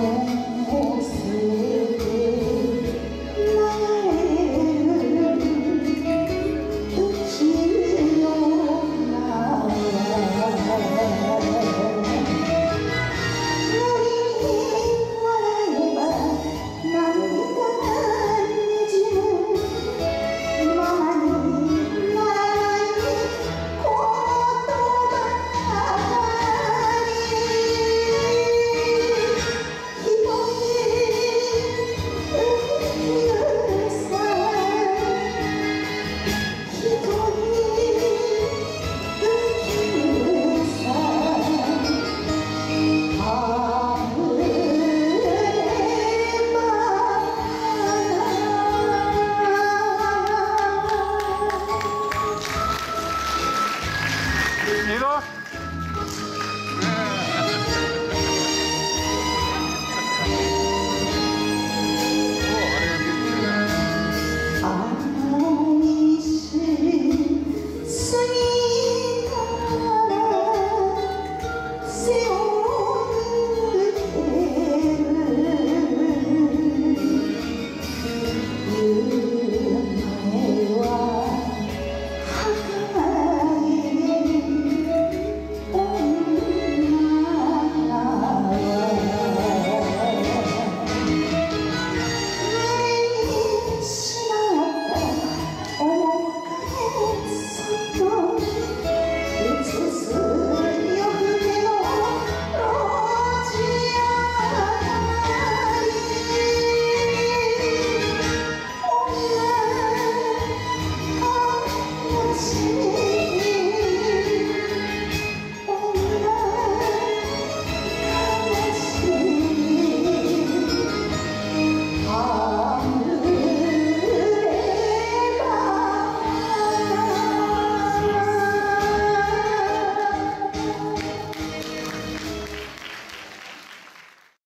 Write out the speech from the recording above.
bom. Unidos